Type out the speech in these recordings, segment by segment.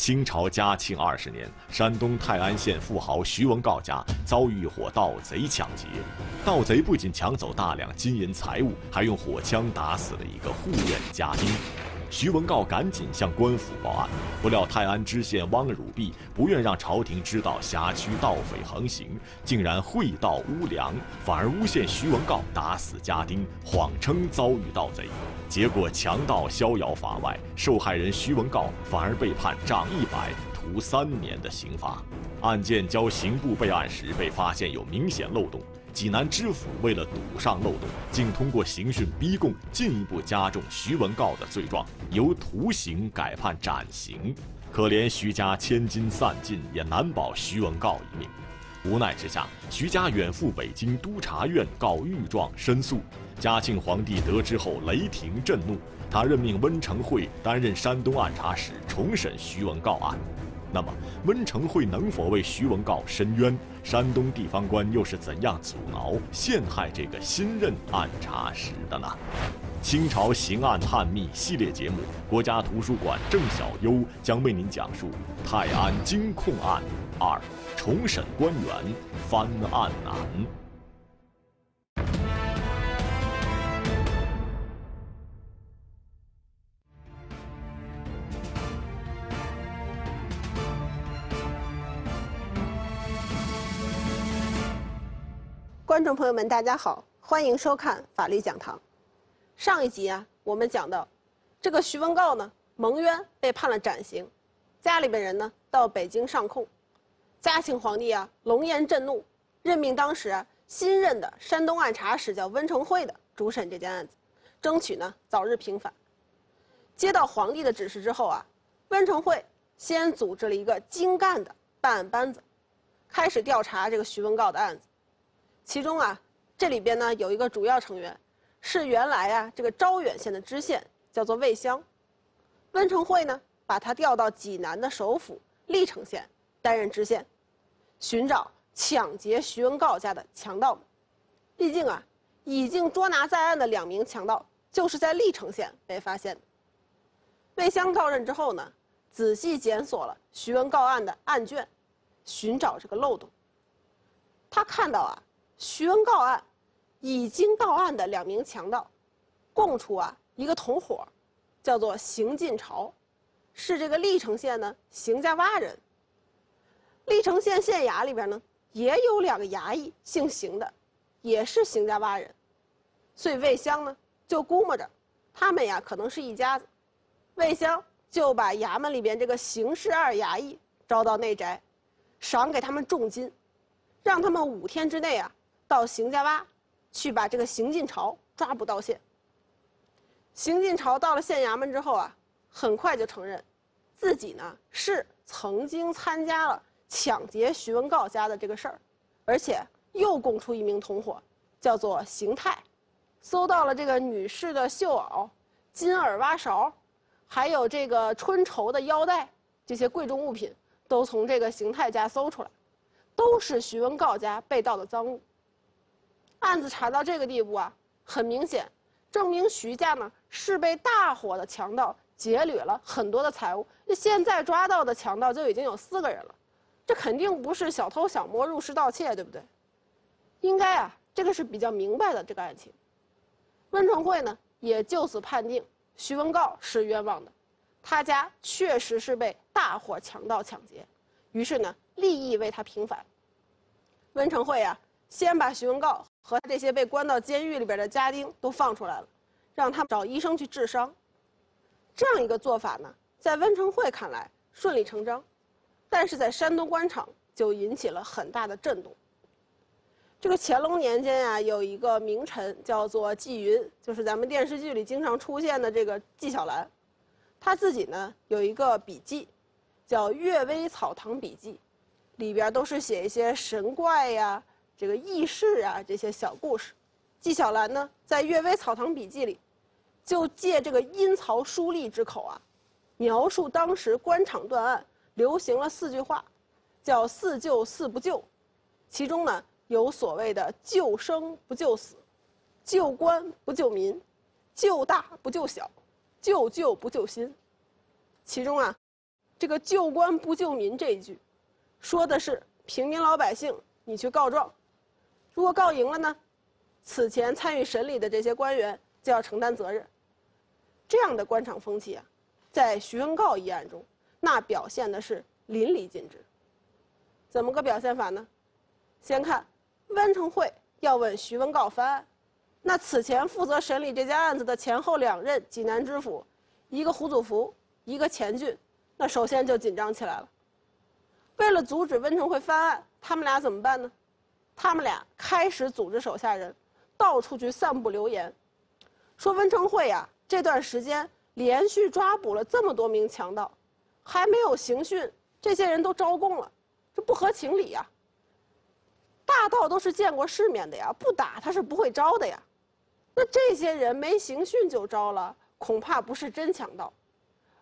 清朝嘉庆二十年，山东泰安县富豪徐文告家遭遇一伙盗贼抢劫，盗贼不仅抢走大量金银财物，还用火枪打死了一个护院家丁。徐文告赶紧向官府报案，不料泰安知县汪汝弼不愿让朝廷知道辖区盗匪横行，竟然会盗污粮，反而诬陷徐文告打死家丁，谎称遭遇盗贼。结果强盗逍遥法外，受害人徐文告反而被判杖一百、徒三年的刑罚。案件交刑部备案时，被发现有明显漏洞。济南知府为了堵上漏洞，竟通过刑讯逼供，进一步加重徐文诰的罪状，由徒刑改判斩刑。可怜徐家千金散尽，也难保徐文诰一命。无奈之下，徐家远赴北京督察院告御状申诉。嘉庆皇帝得知后雷霆震怒，他任命温承惠担任山东按察使，重审徐文诰案。那么，温成会能否为徐文告申冤？山东地方官又是怎样阻挠、陷害这个新任按察使的呢？清朝刑案探秘系列节目，国家图书馆郑小优将为您讲述泰安惊控案二：重审官员翻案难。众朋友们，大家好，欢迎收看法律讲堂。上一集啊，我们讲到，这个徐文诰呢蒙冤被判了斩刑，家里边人呢到北京上控，嘉庆皇帝啊龙颜震怒，任命当时啊新任的山东按察使叫温承惠的主审这件案子，争取呢早日平反。接到皇帝的指示之后啊，温承惠先组织了一个精干的办案班子，开始调查这个徐文诰的案子。其中啊，这里边呢有一个主要成员，是原来啊这个招远县的知县，叫做魏襄。温成惠呢把他调到济南的首府历城县担任知县，寻找抢劫徐文告家的强盗。毕竟啊，已经捉拿在案的两名强盗就是在历城县被发现的。魏襄到任之后呢，仔细检索了徐文告案的案卷，寻找这个漏洞。他看到啊。徐文诰案，已经到案的两名强盗，供出啊一个同伙，叫做邢进朝，是这个历城县呢邢家洼人。历城县县衙里边呢也有两个衙役姓邢的，也是邢家洼人，所以魏襄呢就估摸着，他们呀可能是一家子。魏襄就把衙门里边这个邢氏二衙役招到内宅，赏给他们重金，让他们五天之内啊。到邢家洼，去把这个邢进朝抓捕到县。邢进朝到了县衙门之后啊，很快就承认，自己呢是曾经参加了抢劫徐文告家的这个事儿，而且又供出一名同伙，叫做邢泰，搜到了这个女士的绣袄、金耳挖勺，还有这个春绸的腰带，这些贵重物品都从这个邢泰家搜出来，都是徐文告家被盗的赃物。案子查到这个地步啊，很明显，证明徐家呢是被大伙的强盗劫掠了很多的财物。那现在抓到的强盗就已经有四个人了，这肯定不是小偷小摸入室盗窃，对不对？应该啊，这个是比较明白的这个案情。温承惠呢也就此判定徐文告是冤枉的，他家确实是被大伙强盗抢劫，于是呢立意为他平反。温承惠啊。先把徐文告和这些被关到监狱里边的家丁都放出来了，让他们找医生去治伤。这样一个做法呢，在温承惠看来顺理成章，但是在山东官场就引起了很大的震动。这个乾隆年间呀，有一个名臣叫做纪云，就是咱们电视剧里经常出现的这个纪晓岚，他自己呢有一个笔记，叫《阅微草堂笔记》，里边都是写一些神怪呀。这个轶事啊，这些小故事，纪晓岚呢，在《阅微草堂笔记》里，就借这个阴曹书吏之口啊，描述当时官场断案流行了四句话，叫“四救四不救”，其中呢有所谓的“救生不救死，救官不救民，救大不救小，救旧不救新”。其中啊，这个“救官不救民”这一句，说的是平民老百姓你去告状，如果告赢了呢，此前参与审理的这些官员就要承担责任。这样的官场风气啊，在徐文告一案中，那表现的是淋漓尽致。怎么个表现法呢？先看温成会要问徐文告翻案，那此前负责审理这件案子的前后两任济南知府，一个胡祖福，一个钱俊，那首先就紧张起来了。为了阻止温成会翻案，他们俩怎么办呢？他们俩开始组织手下人，到处去散布流言，说温成会呀这段时间连续抓捕了这么多名强盗，还没有刑讯，这些人都招供了，这不合情理呀。大盗都是见过世面的呀，不打他是不会招的呀。那这些人没刑讯就招了，恐怕不是真强盗，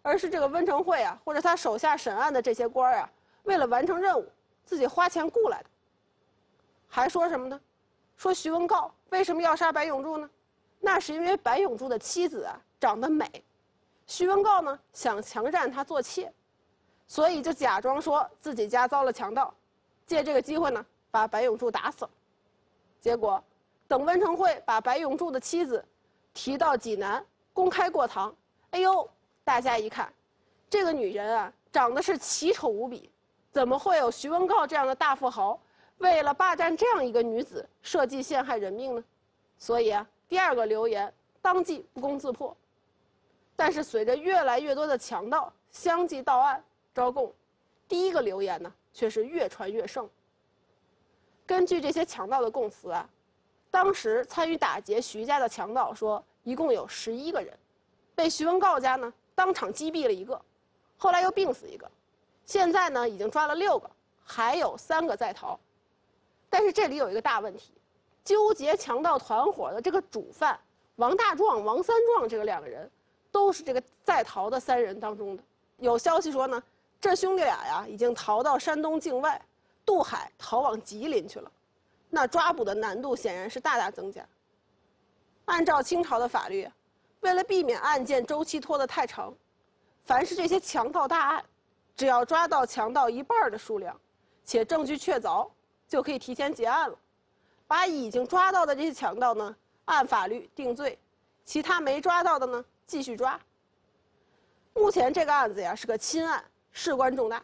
而是这个温成会啊，或者他手下审案的这些官啊，为了完成任务，自己花钱雇来的。还说什么呢？说徐文告为什么要杀白永柱呢？那是因为白永柱的妻子啊长得美，徐文告呢想强占她做妾，所以就假装说自己家遭了强盗，借这个机会呢。把白永柱打死了，结果等温成会把白永柱的妻子提到济南公开过堂，哎呦，大家一看，这个女人啊长得是奇丑无比，怎么会有徐文告这样的大富豪为了霸占这样一个女子设计陷害人命呢？所以啊，第二个流言当即不攻自破。但是随着越来越多的强盗相继到案招供，第一个流言呢却是越传越盛。根据这些强盗的供词啊，当时参与打劫徐家的强盗说，一共有十一个人，被徐文告家呢当场击毙了一个，后来又病死一个，现在呢已经抓了六个，还有三个在逃。但是这里有一个大问题，纠结强盗团伙的这个主犯王大壮、王三壮这个两个人，都是这个在逃的三人当中的。有消息说呢，这兄弟俩呀已经逃到山东境外。渡海逃往吉林去了，那抓捕的难度显然是大大增加。按照清朝的法律，为了避免案件周期拖得太长，凡是这些强盗大案，只要抓到强盗一半的数量，且证据确凿，就可以提前结案了，把已经抓到的这些强盗呢按法律定罪，其他没抓到的呢继续抓。目前这个案子呀是个亲案，事关重大，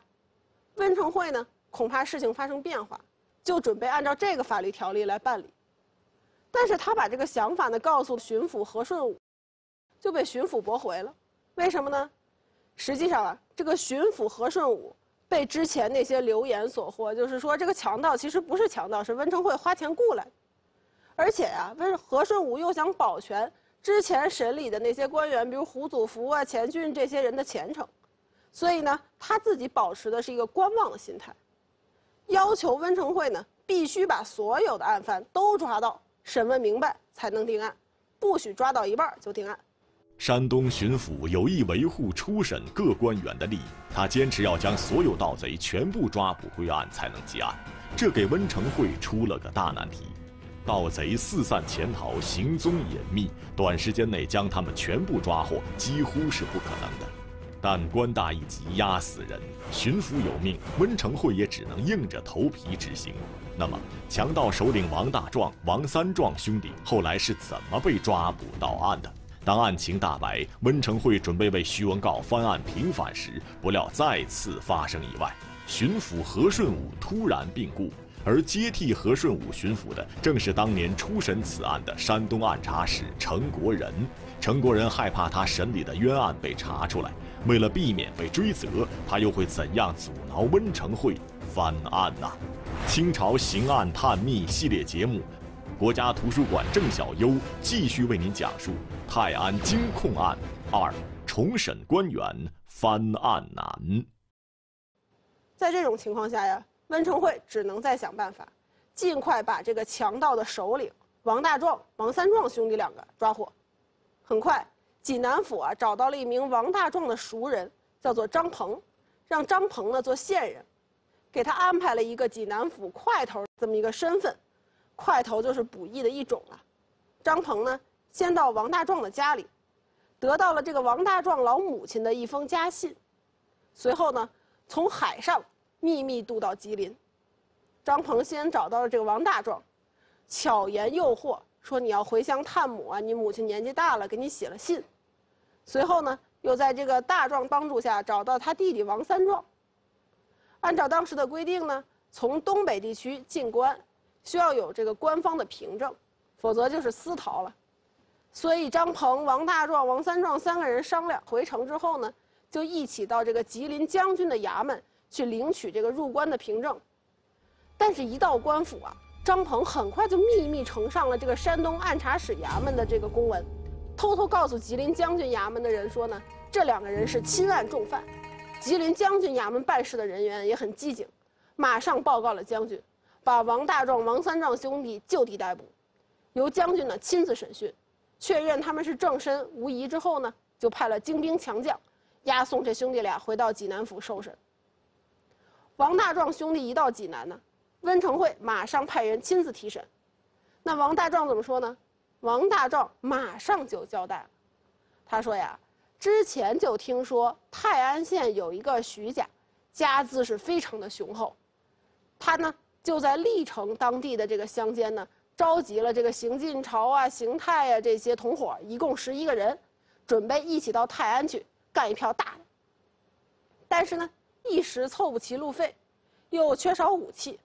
温成会呢。恐怕事情发生变化，就准备按照这个法律条例来办理。但是他把这个想法呢告诉巡抚何顺武，就被巡抚驳回了。为什么呢？实际上啊，这个巡抚何顺武被之前那些流言所惑，就是说这个强盗其实不是强盗，是温成会花钱雇来。而且啊，温何顺武又想保全之前审理的那些官员，比如胡祖福啊、钱俊这些人的前程，所以呢，他自己保持的是一个观望的心态。要求温成会呢，必须把所有的案犯都抓到，审问明白才能定案，不许抓到一半就定案。山东巡抚有意维护初审各官员的利益，他坚持要将所有盗贼全部抓捕归案才能结案，这给温成会出了个大难题。盗贼四散潜逃，行踪隐秘，短时间内将他们全部抓获几乎是不可能的。但官大一级压死人，巡抚有命，温成会也只能硬着头皮执行。那么，强盗首领王大壮、王三壮兄弟后来是怎么被抓捕到案的？当案情大白，温成会准备为徐文告翻案平反时，不料再次发生意外，巡抚何顺武突然病故，而接替何顺武巡抚的正是当年初审此案的山东按察使程国仁。程国仁害怕他审理的冤案被查出来。为了避免被追责，他又会怎样阻挠温成会翻案呢？清朝刑案探秘系列节目，国家图书馆郑小优继续为您讲述泰安惊控案二：重审官员翻案难。在这种情况下呀，温成会只能再想办法，尽快把这个强盗的首领王大壮、王三壮兄弟两个抓获。很快。济南府啊，找到了一名王大壮的熟人，叫做张鹏，让张鹏呢做线人，给他安排了一个济南府块头这么一个身份，块头就是捕役的一种啊。张鹏呢，先到王大壮的家里，得到了这个王大壮老母亲的一封家信，随后呢，从海上秘密渡到吉林。张鹏先找到了这个王大壮，巧言诱惑说你要回乡探母啊，你母亲年纪大了，给你写了信。随后呢，又在这个大壮帮助下找到他弟弟王三壮。按照当时的规定呢，从东北地区进关，需要有这个官方的凭证，否则就是私逃了。所以张鹏、王大壮、王三壮三个人商量，回城之后呢，就一起到这个吉林将军的衙门去领取这个入关的凭证。但是，一到官府啊，张鹏很快就秘密呈上了这个山东按察使衙门的这个公文，偷偷告诉吉林将军衙门的人说呢，这两个人是亲案重犯。吉林将军衙门办事的人员也很机警，马上报告了将军，把王大壮、王三壮兄弟就地逮捕，由将军呢亲自审讯，确认他们是正身无疑之后呢，就派了精兵强将，押送这兄弟俩回到济南府受审。王大壮兄弟一到济南呢。温成会马上派人亲自提审，那王大壮怎么说呢？王大壮马上就交代了，他说呀，之前就听说泰安县有一个徐家，家资是非常的雄厚，他呢就在历城当地的这个乡间呢，召集了这个邢进朝啊、邢泰啊这些同伙，一共十一个人，准备一起到泰安去干一票大的。但是呢，一时凑不齐路费，又缺少武器。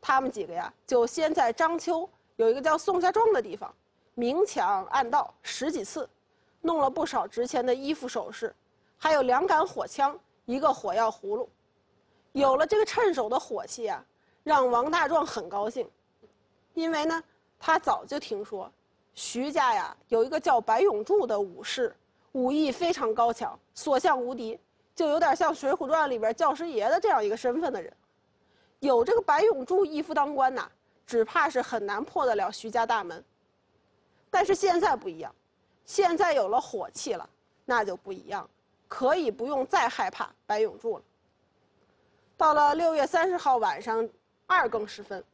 他们几个呀，就先在章丘有一个叫宋家庄的地方，明抢暗盗十几次，弄了不少值钱的衣服首饰，还有两杆火枪，一个火药葫芦。有了这个趁手的火器啊，让王大壮很高兴，因为呢，他早就听说，徐家呀有一个叫白永柱的武士，武艺非常高强，所向无敌，就有点像《水浒传》里边教师爷的这样一个身份的人。有这个白永柱一夫当关呐，只怕是很难破得了徐家大门。但是现在不一样，现在有了火器了，那就不一样，可以不用再害怕白永柱了。到了六月三十号晚上二更时分，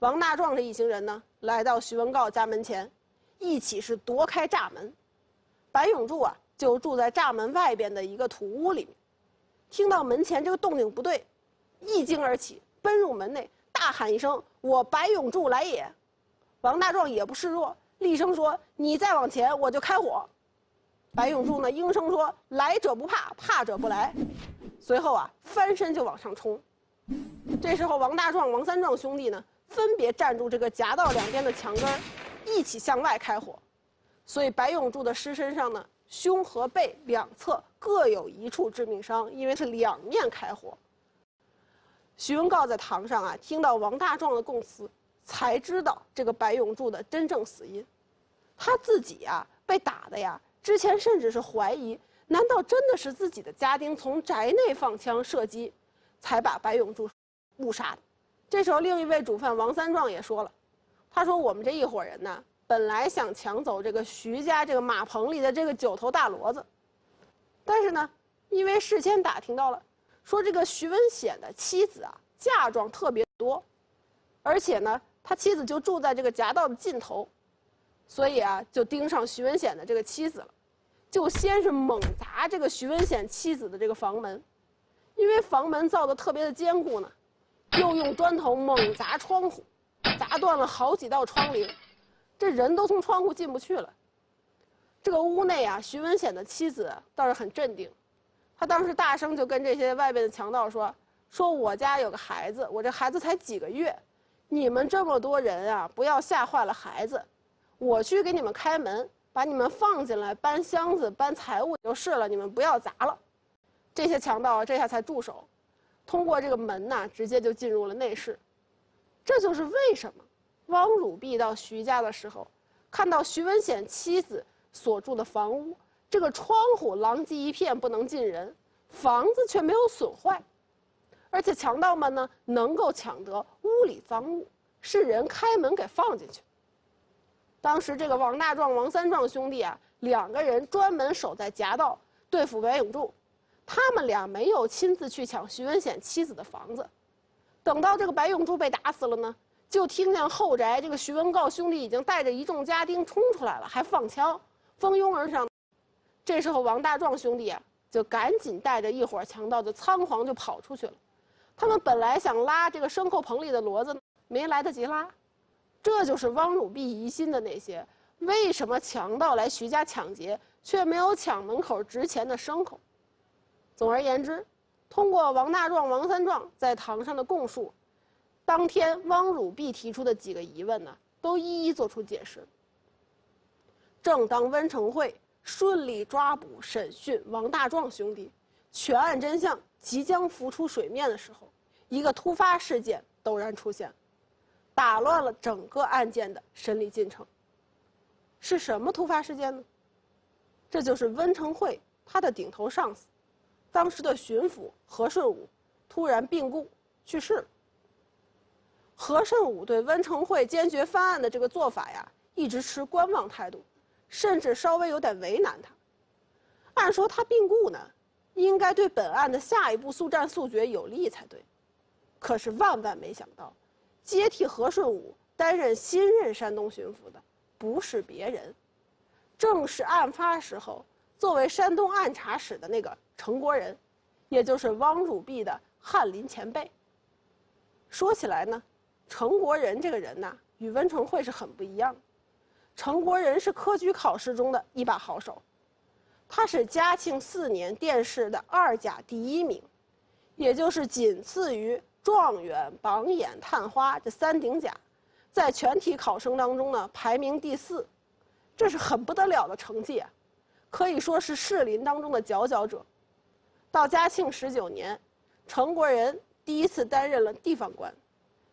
王大壮这一行人呢，来到徐文告家门前，一起是夺开栅门。白永柱啊，就住在栅门外边的一个土屋里面，听到门前这个动静不对，一惊而起。奔入门内，大喊一声：“我白永柱来也！”王大壮也不示弱，厉声说：“你再往前，我就开火。”白永柱呢，应声说：“来者不怕，怕者不来。”随后啊，翻身就往上冲。这时候，王大壮、王三壮兄弟呢，分别站住这个夹道两边的墙根一起向外开火。所以，白永柱的尸身上呢，胸和背两侧各有一处致命伤，因为是两面开火。徐文告在堂上啊，听到王大壮的供词，才知道这个白永柱的真正死因。他自己呀，被打的呀，之前甚至是怀疑，难道真的是自己的家丁从宅内放枪射击，才把白永柱误杀的？这时候，另一位主犯王三壮也说了，他说：“我们这一伙人呢，本来想抢走这个徐家这个马棚里的这个九头大骡子，但是呢，因为事先打听到了。”说这个徐文显的妻子啊，嫁妆特别多，而且呢，他妻子就住在这个夹道的尽头，所以啊，就盯上徐文显的这个妻子了，就先是猛砸这个徐文显妻子的这个房门，因为房门造的特别的坚固呢，又用砖头猛砸窗户，砸断了好几道窗棂，这人都从窗户进不去了。这个屋内啊，徐文显的妻子倒是很镇定。他当时大声就跟这些外边的强盗说：“说我家有个孩子，我这孩子才几个月，你们这么多人啊，不要吓坏了孩子。我去给你们开门，把你们放进来，搬箱子、搬财物就是了。你们不要砸了。”这些强盗这下才住手，通过这个门呐，直接就进入了内室。这就是为什么汪汝弼到徐家的时候，看到徐文显妻子所住的房屋。这个窗户狼藉一片，不能进人，房子却没有损坏，而且强盗们呢能够抢得屋里赃物，是人开门给放进去。当时这个王大壮、王三壮兄弟啊，两个人专门守在夹道对付白永柱，他们俩没有亲自去抢徐文显妻子的房子。等到这个白永柱被打死了呢，就听见后宅这个徐文告兄弟已经带着一众家丁冲出来了，还放枪，蜂拥而上。这时候，王大壮兄弟啊，就赶紧带着一伙强盗就仓皇就跑出去了。他们本来想拉这个牲口棚里的骡子，没来得及拉。这就是汪汝弼疑心的那些：为什么强盗来徐家抢劫，却没有抢门口值钱的牲口？总而言之，通过王大壮、王三壮在堂上的供述，当天汪汝弼提出的几个疑问呢，都一一做出解释。正当温成会顺利抓捕、审讯王大壮兄弟，全案真相即将浮出水面的时候，一个突发事件陡然出现，打乱了整个案件的审理进程。是什么突发事件呢？这就是温成会他的顶头上司，当时的巡抚何顺武突然病故去世了。何顺武对温成会坚决翻案的这个做法呀，一直持观望态度。甚至稍微有点为难他。按说他病故呢，应该对本案的下一步速战速决有利才对。可是万万没想到，接替何顺武担任新任山东巡抚的，不是别人，正是案发时候作为山东按察使的那个程国仁，也就是汪汝弼的翰林前辈。说起来呢，程国仁这个人呐，与温成会是很不一样。程国仁是科举考试中的一把好手，他是嘉庆四年殿试的二甲第一名，也就是仅次于状元、榜眼、探花这三顶甲，在全体考生当中呢排名第四，这是很不得了的成绩啊，可以说是士林当中的佼佼者。到嘉庆十九年，程国仁第一次担任了地方官，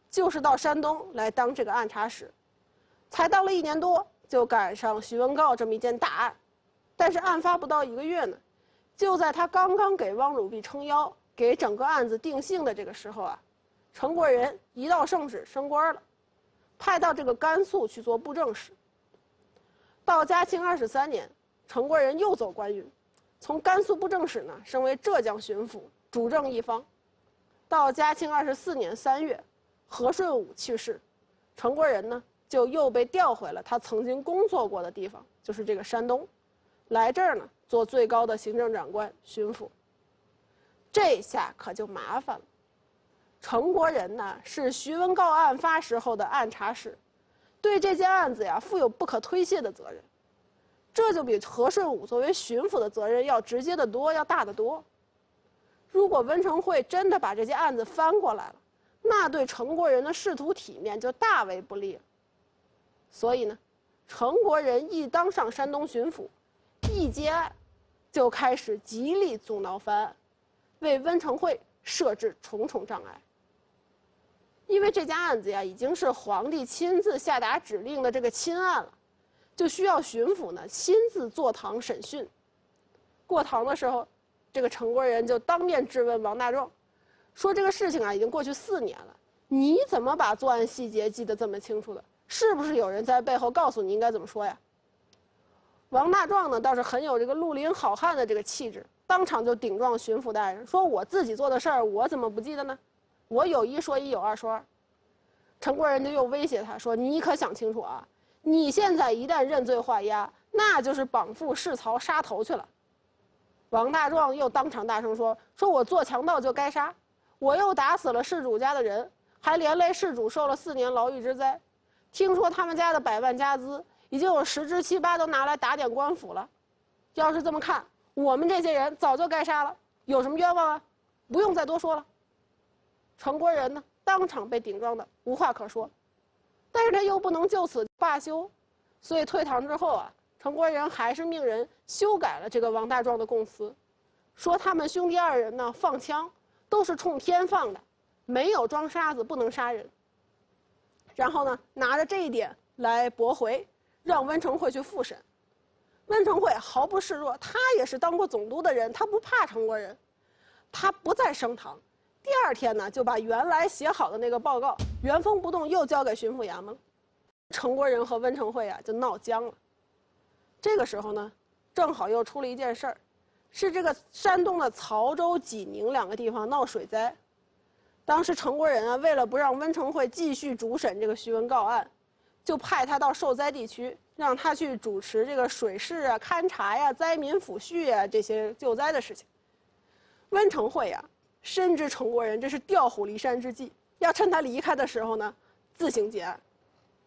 就是到山东来当这个按察使，才当了一年多。就赶上徐文诰这么一件大案，但是案发不到一个月呢，就在他刚刚给汪汝弼撑腰、给整个案子定性的这个时候啊，程国仁一道圣旨升官了，派到这个甘肃去做布政使。到嘉庆二十三年，程国仁又走官运，从甘肃布政使呢升为浙江巡抚，主政一方。到嘉庆二十四年三月，和顺武去世，程国仁呢。就又被调回了他曾经工作过的地方，就是这个山东，来这儿呢做最高的行政长官巡抚。这下可就麻烦了，程国仁呢是徐文诰案发时候的按察使，对这件案子呀负有不可推卸的责任，这就比何顺武作为巡抚的责任要直接的多，要大得多。如果温成会真的把这些案子翻过来了，那对程国人的仕途体面就大为不利了。所以呢，程国人一当上山东巡抚，一接案，就开始极力阻挠翻案，为温成会设置重重障碍。因为这家案子呀，已经是皇帝亲自下达指令的这个亲案了，就需要巡抚呢亲自坐堂审讯。过堂的时候，这个程国仁就当面质问王大壮，说这个事情啊已经过去四年了，你怎么把作案细节记得这么清楚的？是不是有人在背后告诉你应该怎么说呀？王大壮呢，倒是很有这个绿林好汉的这个气质，当场就顶撞巡抚大人，说我自己做的事儿，我怎么不记得呢？我有一说一，有二说二。陈国仁就又威胁他说：“你可想清楚啊！你现在一旦认罪画押，那就是绑缚市曹杀头去了。”王大壮又当场大声说：“说我做强盗就该杀，我又打死了事主家的人，还连累事主受了四年牢狱之灾。”听说他们家的百万家资已经有十之七八都拿来打点官府了，要是这么看，我们这些人早就该杀了，有什么冤枉啊？不用再多说了。程国人呢，当场被顶撞的无话可说，但是他又不能就此罢休，所以退堂之后啊，程国仁还是命人修改了这个王大壮的供词，说他们兄弟二人呢放枪都是冲天放的，没有装沙子，不能杀人。然后呢，拿着这一点来驳回，让温成会去复审。温成会毫不示弱，他也是当过总督的人，他不怕程国仁，他不再升堂。第二天呢，就把原来写好的那个报告原封不动又交给巡抚衙门了。程国仁和温成会啊就闹僵了。这个时候呢，正好又出了一件事儿，是这个山东的曹州、济宁两个地方闹水灾。当时程国仁啊，为了不让温成会继续主审这个徐文告案，就派他到受灾地区，让他去主持这个水事啊、勘察呀、灾民抚恤啊这些救灾的事情。温成会呀，深知陈国人这是调虎离山之计，要趁他离开的时候呢，自行结案，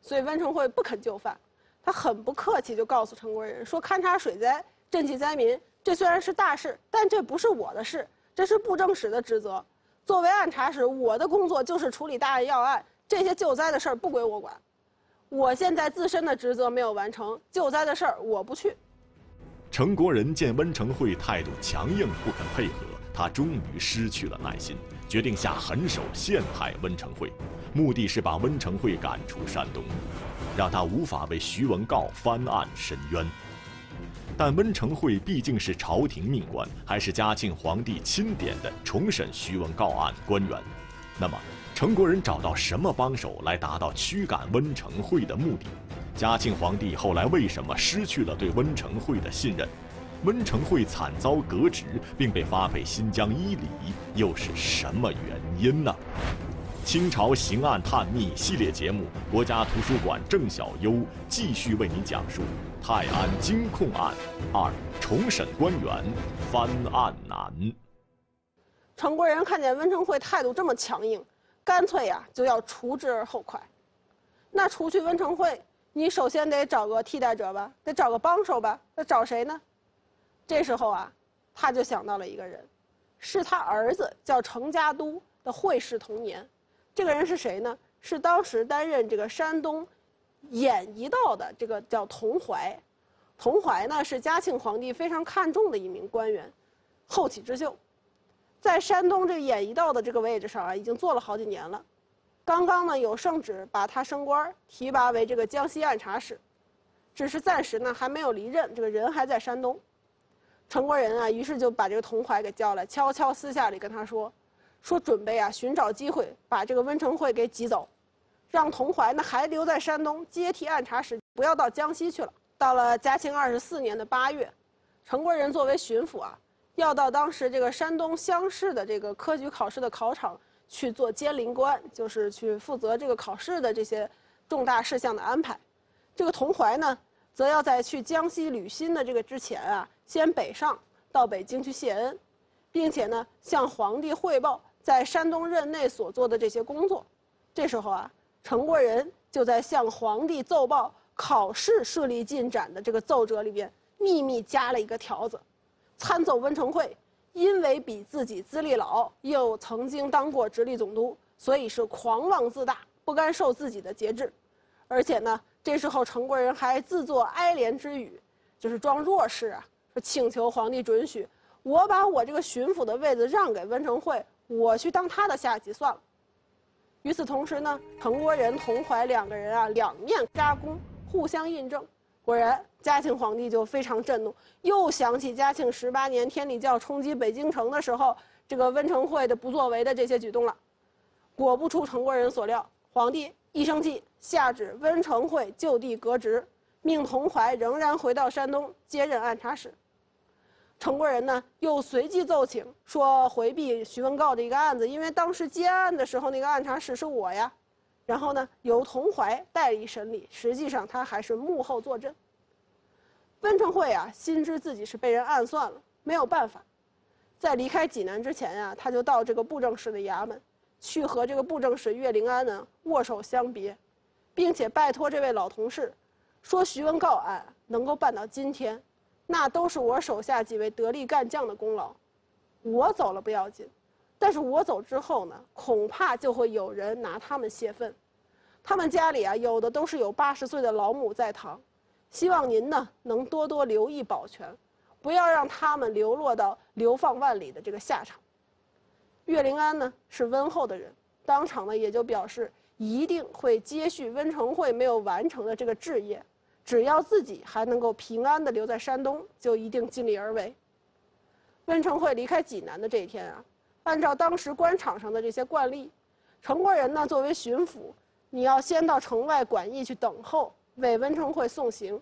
所以温成会不肯就范，他很不客气就告诉陈国人说：“勘察水灾、赈济灾民，这虽然是大事，但这不是我的事，这是布政使的职责。作为按察使，我的工作就是处理大案要案，这些救灾的事儿不归我管。我现在自身的职责没有完成，救灾的事儿我不去。”陈国仁见温成会态度强硬，不肯配合，他终于失去了耐心，决定下狠手陷害温成会，目的是把温成会赶出山东，让他无法为徐文告翻案申冤。但温成会毕竟是朝廷命官，还是嘉庆皇帝钦点的重审徐文告案官员，那么陈国仁找到什么帮手来达到驱赶温成会的目的？嘉庆皇帝后来为什么失去了对温成会的信任？温成会惨遭革职，并被发配新疆伊犁，又是什么原因呢？清朝刑案探秘系列节目，国家图书馆郑小优继续为您讲述泰安惊控案二重审官员翻案难。陈贵人看见温成会态度这么强硬，干脆呀就要除之而后快。那除去温成会。你首先得找个替代者吧，得找个帮手吧，那找谁呢？这时候啊，他就想到了一个人，是他儿子叫程家都的会试同年。这个人是谁呢？是当时担任这个山东演一道的这个叫童怀。童怀呢是嘉庆皇帝非常看重的一名官员，后起之秀，在山东这演一道的这个位置上啊，已经做了好几年了。刚刚呢，有圣旨把他升官提拔为这个江西按察使，只是暂时呢还没有离任，这个人还在山东。陈国仁啊，于是就把这个童怀给叫来，悄悄私下里跟他说，说准备啊寻找机会把这个温成会给挤走，让童怀呢还留在山东接替按察使，不要到江西去了。到了嘉庆二十四年的八月，陈国仁作为巡抚啊，要到当时这个山东乡试的这个科举考试的考场。去做监临官，就是去负责这个考试的这些重大事项的安排。这个童怀呢，则要在去江西履新的这个之前啊，先北上到北京去谢恩，并且呢，向皇帝汇报在山东任内所做的这些工作。这时候啊，陈国仁就在向皇帝奏报考试顺利进展的这个奏折里边，秘密加了一个条子，参奏温成会。因为比自己资历老，又曾经当过直隶总督，所以是狂妄自大，不甘受自己的节制。而且呢，这时候陈国仁还自作哀怜之语，就是装弱势啊，说请求皇帝准许我把我这个巡抚的位子让给温成会，我去当他的下级算了。与此同时呢，陈国仁、童怀两个人啊，两面加工，互相印证。果然，嘉庆皇帝就非常震怒，又想起嘉庆十八年天理教冲击北京城的时候，这个温成会的不作为的这些举动了。果不出陈国仁所料，皇帝一生气，下旨温成会就地革职，命童怀仍然回到山东接任按察使。陈国人呢，又随即奏请说回避徐文告的一个案子，因为当时接案的时候，那个按察使是我呀。然后呢，由童怀代理审理，实际上他还是幕后坐镇。温成会啊，心知自己是被人暗算了，没有办法，在离开济南之前啊，他就到这个布政使的衙门，去和这个布政使岳灵安呢握手相别，并且拜托这位老同事，说徐文告案能够办到今天，那都是我手下几位得力干将的功劳，我走了不要紧。但是我走之后呢，恐怕就会有人拿他们泄愤。他们家里啊，有的都是有八十岁的老母在堂，希望您呢能多多留意保全，不要让他们流落到流放万里的这个下场。岳灵安呢是温厚的人，当场呢也就表示一定会接续温成会没有完成的这个志业，只要自己还能够平安的留在山东，就一定尽力而为。温成会离开济南的这一天啊。按照当时官场上的这些惯例，陈国仁呢作为巡抚，你要先到城外馆驿去等候，为温成会送行。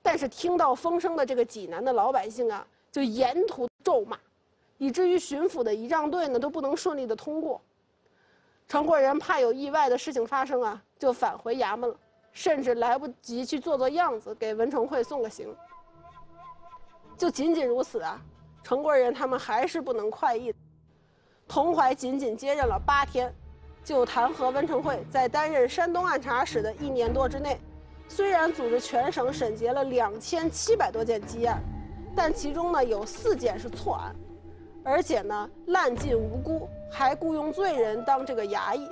但是听到风声的这个济南的老百姓啊，就沿途咒骂，以至于巡抚的仪仗队呢都不能顺利的通过。陈国仁怕有意外的事情发生啊，就返回衙门了，甚至来不及去做做样子给文成会送个行。就仅仅如此啊。陈国人他们还是不能快意。童怀仅仅接任了八天，就弹劾温成会在担任山东按察使的一年多之内，虽然组织全省审结了两千七百多件积案，但其中呢有四件是错案，而且呢滥尽无辜，还雇佣罪人当这个衙役。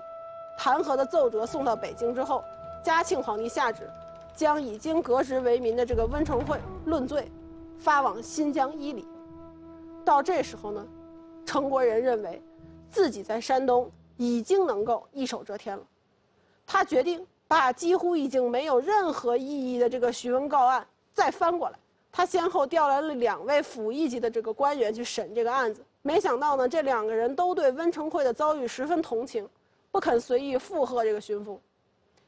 弹劾的奏折送到北京之后，嘉庆皇帝下旨，将已经革职为民的这个温成会论罪，发往新疆伊犁。到这时候呢，陈国仁认为，自己在山东已经能够一手遮天了，他决定把几乎已经没有任何意义的这个徐文告案再翻过来。他先后调来了两位府一级的这个官员去审这个案子，没想到呢，这两个人都对温成会的遭遇十分同情。不肯随意附和这个巡抚，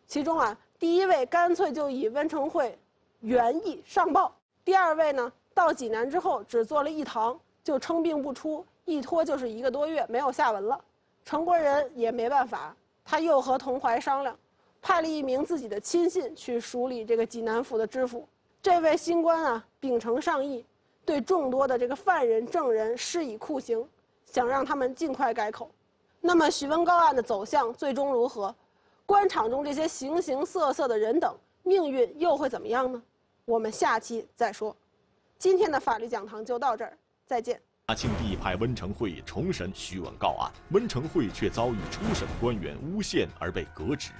其中啊，第一位干脆就以温成会原意上报；第二位呢，到济南之后只做了一堂，就称病不出，一拖就是一个多月，没有下文了。陈国仁也没办法，他又和童怀商量，派了一名自己的亲信去署理这个济南府的知府。这位新官啊，秉承上意，对众多的这个犯人证人施以酷刑，想让他们尽快改口。那么徐文高案的走向最终如何？官场中这些形形色色的人等命运又会怎么样呢？我们下期再说。今天的法律讲堂就到这儿，再见。嘉庆帝派温成会重审徐文告案，温成会却遭遇初审官员诬陷而被革职。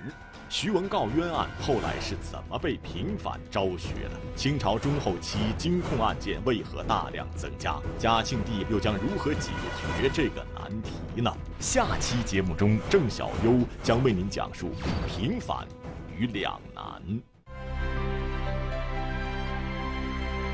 徐文告冤案后来是怎么被平反昭雪的？清朝中后期金控案件为何大量增加？嘉庆帝又将如何解决这个难题呢？下期节目中，郑小优将为您讲述平反与两难。